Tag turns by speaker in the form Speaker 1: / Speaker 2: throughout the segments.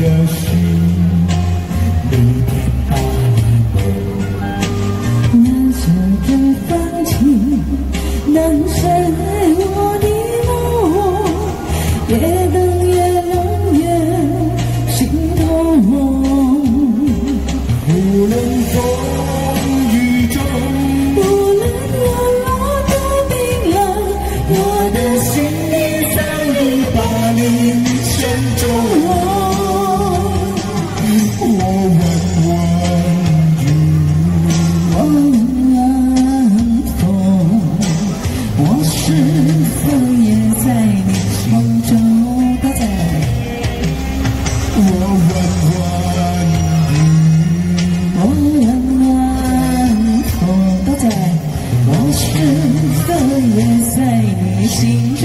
Speaker 1: 这是你的爱
Speaker 2: 难舍难舍
Speaker 1: 我问我，
Speaker 2: 我温暖，我都在，我是否也在你心中？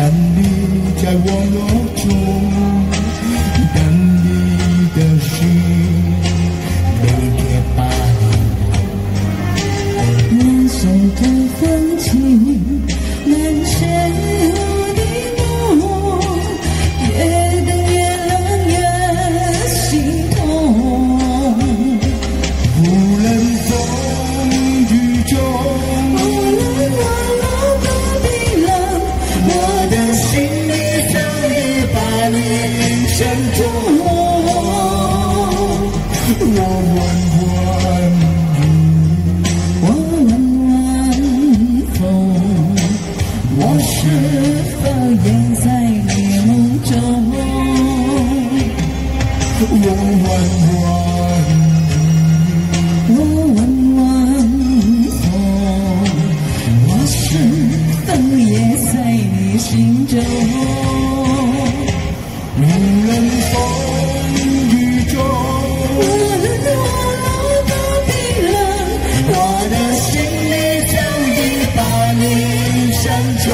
Speaker 1: 但你在网络中等你的心，每天把
Speaker 2: 我问
Speaker 1: 问雨，
Speaker 2: 我问问风，我是否也在你梦中？
Speaker 1: 我问问雨，
Speaker 2: 我问问风，我是否也在你心中？
Speaker 1: 无论风雨中
Speaker 2: 无论网络多冰冷我的心里
Speaker 1: 早已把
Speaker 2: 你深种